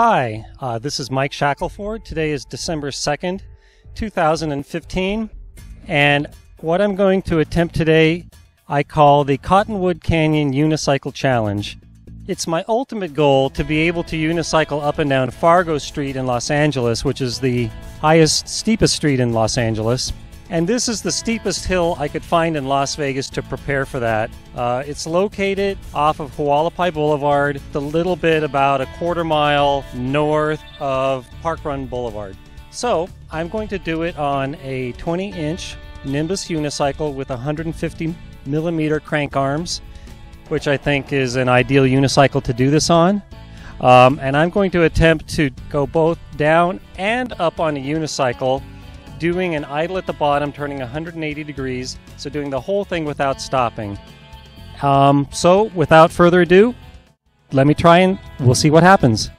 Hi, uh, this is Mike Shackleford. Today is December 2nd, 2015, and what I'm going to attempt today I call the Cottonwood Canyon Unicycle Challenge. It's my ultimate goal to be able to unicycle up and down Fargo Street in Los Angeles, which is the highest, steepest street in Los Angeles. And this is the steepest hill I could find in Las Vegas to prepare for that. Uh, it's located off of Hualapai Boulevard, the little bit about a quarter mile north of Park Run Boulevard. So I'm going to do it on a 20 inch Nimbus unicycle with 150 millimeter crank arms, which I think is an ideal unicycle to do this on. Um, and I'm going to attempt to go both down and up on a unicycle doing an idle at the bottom, turning 180 degrees, so doing the whole thing without stopping. Um, so, without further ado, let me try and we'll see what happens.